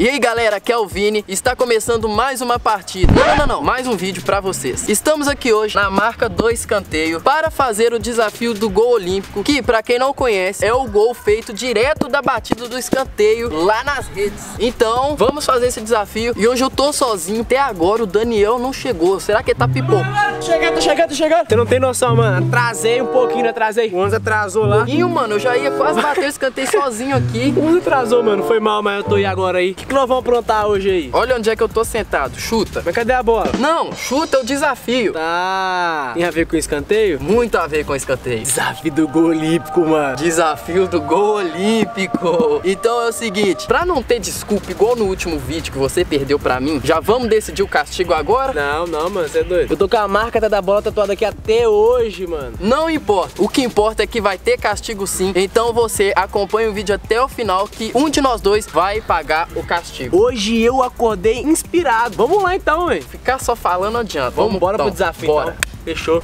E aí galera, aqui é o Vini, está começando mais uma partida Não, não, não, não, mais um vídeo pra vocês Estamos aqui hoje na marca do escanteio Para fazer o desafio do gol olímpico Que pra quem não conhece, é o gol feito direto da batida do escanteio Lá nas redes Então, vamos fazer esse desafio E hoje eu tô sozinho, até agora o Daniel não chegou Será que ele tá pipocando? Chegando, tô chegando, tô chegando. Você não tem noção, mano. Atrasei um pouquinho, não atrasei. O Onze atrasou lá. Ih, mano, eu já ia quase bater o escanteio sozinho aqui O Onze atrasou, mano. Foi mal, mas eu tô aí agora aí. Que, nós vamos aprontar hoje aí? Olha onde é que eu tô sentado, chuta Mas cadê a bola? Não, chuta é o desafio Tá. Tem a ver com escanteio? Muito a ver com escanteio Desafio do gol olímpico, mano. Desafio do gol olímpico. Então é o seguinte, pra não ter desculpa igual no último vídeo que você perdeu pra mim, já vamos decidir o castigo agora? Não, não, mano, você é doido. Eu tô com a marca da bola tatuada aqui até hoje, mano. Não importa. O que importa é que vai ter castigo sim. Então você acompanha o vídeo até o final que um de nós dois vai pagar o castigo. Hoje eu acordei inspirado. Vamos lá então, velho. Ficar só falando não adianta. Vamos bora então, pro desafio, Bora. então. Fechou.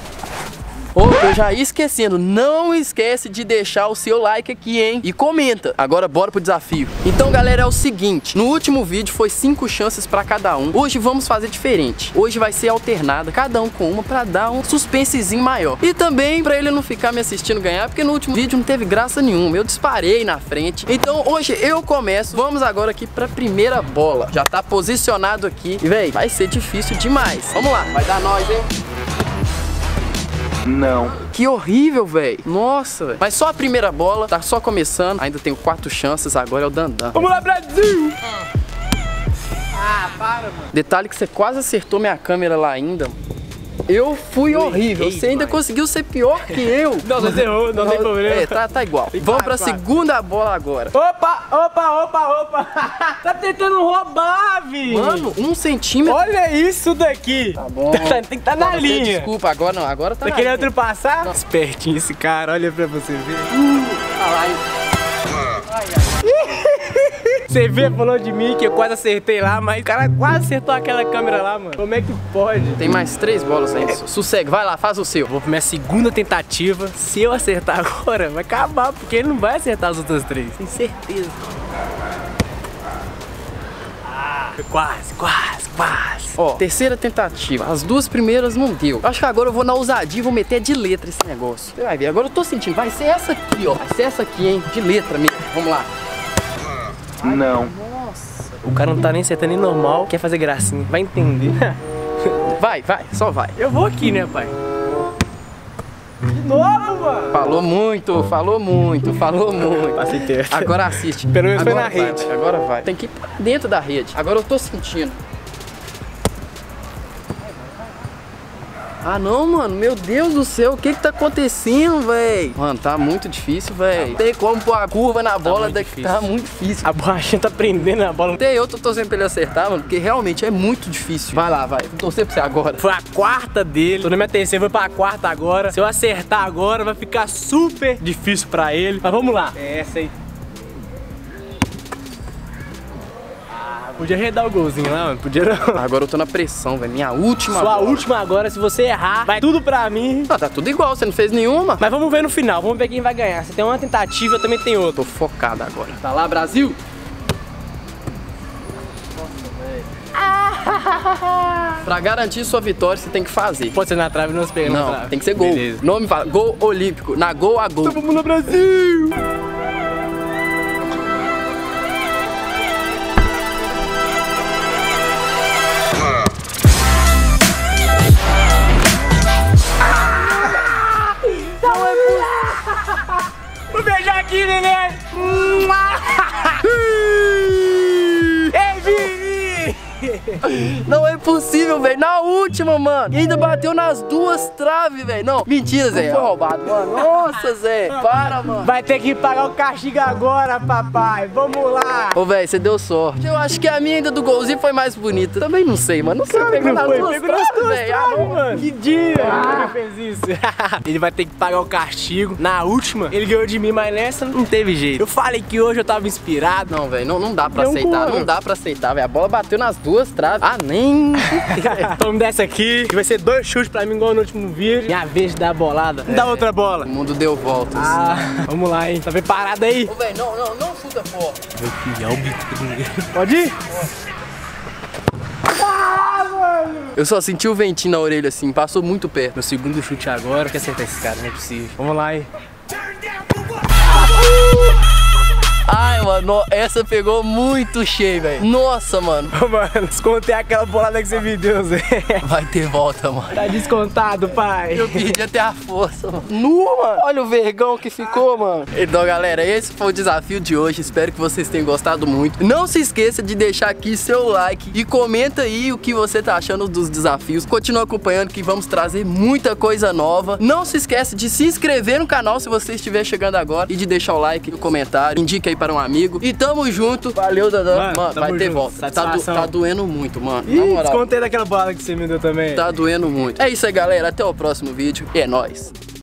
Ô, eu já ia esquecendo, não esquece de deixar o seu like aqui, hein? E comenta. Agora bora pro desafio. Então, galera, é o seguinte. No último vídeo foi cinco chances pra cada um. Hoje vamos fazer diferente. Hoje vai ser alternada, cada um com uma pra dar um suspensezinho maior. E também pra ele não ficar me assistindo ganhar, porque no último vídeo não teve graça nenhuma. Eu disparei na frente. Então, hoje eu começo. Vamos agora aqui pra primeira bola. Já tá posicionado aqui. E, véi, vai ser difícil demais. Vamos lá. Vai dar nós, hein? Não. Que horrível, velho. Nossa, véi. Mas só a primeira bola, tá só começando. Ainda tenho quatro chances, agora é o Dandan. Vamos lá, Brasil! Detalhe que você quase acertou minha câmera lá ainda. Eu fui horrível. errei Você ainda conseguiu ser pior que eu. Não, você errou, não tem problema. É, tá, tá igual. Vamos pra claro. segunda bola agora. Opa, opa, opa, opa! tá tentando roubar, Vini! Mano, um centímetro. Olha isso daqui! Tá bom. Tem que estar na Não, linha. Desculpa, agora não. Agora tá Tá na querendo ultrapassar? Espertinho esse cara, olha pra você ver. Ah lá, hein. Você vê, falou de mim que eu quase acertei lá, mas o cara quase acertou aquela câmera lá, mano. Como é que pode? Tem mais três bolas ainda. Sossega, vai lá, faz o seu. Vou pra minha segunda tentativa. Se eu acertar agora, vai acabar, porque ele não vai acertar as outras três. Tenho certeza. Ah, quase, quase, quase. Ó, terceira tentativa. As duas primeiras não deu. Acho que agora eu vou na ousadia e vou meter de letra esse negócio. Você vai ver. Agora eu tô sentindo. Vai ser essa aqui, ó. Vai ser essa aqui, hein? De letra mesmo. Vamos lá. Não. O cara não tá nem acertando nem normal, quer fazer gracinha. Vai entender. Vai, vai. Só vai. Eu vou aqui, né, pai? De novo, mano. Falou muito, falou muito, falou muito. Passei. Agora assiste. Pelo menos foi Agora na vai, rede. vai, Agora vai. Tem que ir pra dentro da rede. Agora eu tô sentindo. Ah não, mano, meu Deus do céu, o que que tá acontecendo, véi? Mano, tá muito difícil, véi. Tem como pôr a curva na bola muito daqui, difícil. tá muito difícil. A borrachinha tá prendendo a bola. Até eu tô torcendo pra ele acertar, mano, porque realmente é muito difícil. Vai lá, vai. Vou torcer pra você agora. Foi a quarta dele. Tô na minha terceira, vou pra quarta agora. Se eu acertar agora, vai ficar super difícil pra ele. Mas vamos lá. É essa aí. Podia arredar o golzinho lá, mano. Podia não. Agora eu tô na pressão, velho. Minha última Sua bola. última agora, se você errar, vai tudo pra mim. Ah, tá tudo igual, você não fez nenhuma. Mas vamos ver no final, vamos ver quem vai ganhar. Se tem uma tentativa, eu também tem outra. Tô focado agora. Tá lá, Brasil? Pra garantir sua vitória, você tem que fazer. Pode ser na trave, não se pega Não, tem que ser gol. Beleza. Nome fala, gol olímpico. Na gol a gol. Vamos lá, Brasil! Não é possível, velho. Na última, mano. E ainda bateu nas duas traves, velho. Não, mentira, Zé. Foi roubado, mano. Nossa, Zé. Para, mano. Vai ter que pagar o castigo agora, papai. Vamos lá. Ô, velho, você deu sorte. Eu acho que a minha ainda do golzinho foi mais bonita. Também não sei, mano. Não sei. Claro que pegou não nas foi, duas pegou traves, duas velho. Ah, traves, não. mano. Que dia que fez isso. ele vai ter que pagar o castigo. Na última, ele ganhou de mim, mas nessa não teve jeito. Eu falei que hoje eu tava inspirado. Não, velho, não, não dá pra um aceitar. cu, Não dá pra aceitar, velho. A bola bateu nas duas traves. Ah, nem. Tome dessa aqui, que vai ser dois chutes pra mim igual no último vídeo. Minha vez de dar a bolada. Dá outra bola. o mundo deu voltas. Ah, vamos lá, hein? Tá preparado aí? Ô, velho, não, não, não chuta forte. Pode ir? Eu só senti o ventinho na orelha assim, passou muito perto. Meu segundo chute agora. Quer acertar esse cara, não é possível. Vamos lá, hein? Ai, mano, essa pegou muito cheio, velho. Nossa, mano. Ô, mano, descontei aquela bolada que você me deu, Zé. Vai ter volta, mano. Tá descontado, pai. Eu perdi até a força, mano. Nu, mano. Olha o vergão que ficou, mano. Então, galera, esse foi o desafio de hoje. Espero que vocês tenham gostado muito. Não se esqueça de deixar aqui seu like e comenta aí o que você tá achando dos desafios. Continua acompanhando que vamos trazer muita coisa nova. Não se esqueça de se inscrever no canal se você estiver chegando agora e de deixar o like no comentário. Indique aí para um amigo. E tamo junto. Valeu, Dadã. Mano, Mano, vai ter junto. volta. Tá, do- tá doendo muito, mano. Na Ih, moral. descontei daquela bolada que você me deu também. Tá doendo muito. É isso aí, galera. Até o próximo vídeo. E é nóis.